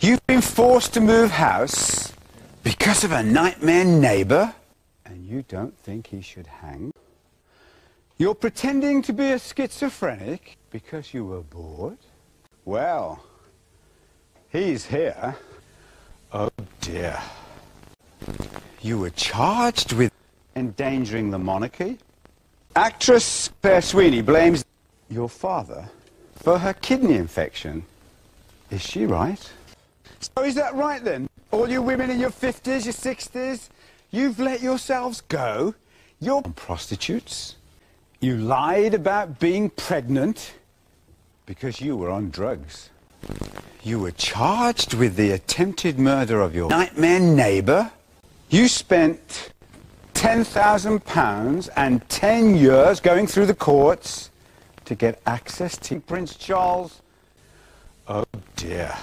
You've been forced to move house because of a nightmare neighbor, and you don't think he should hang? You're pretending to be a schizophrenic because you were bored? Well, he's here. Oh dear. You were charged with endangering the monarchy? Actress Claire Sweeney blames your father for her kidney infection. Is she right? So is that right then? All you women in your 50s, your 60s, you've let yourselves go? You're prostitutes? You lied about being pregnant because you were on drugs. You were charged with the attempted murder of your nightmare neighbor. You spent £10,000 and 10 years going through the courts to get access to Prince Charles. Oh dear.